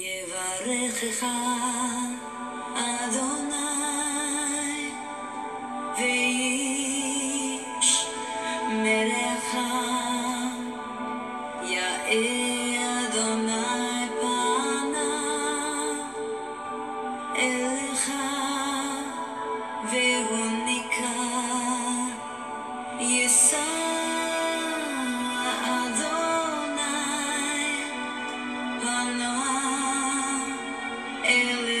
יברכך אדוני ואיש bana ele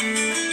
peace. And